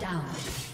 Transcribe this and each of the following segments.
Down.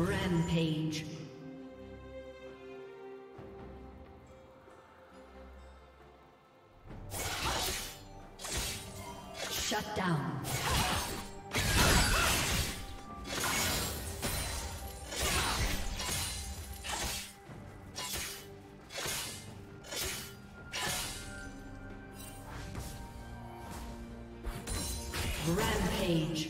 Rampage. Shut down. Rampage.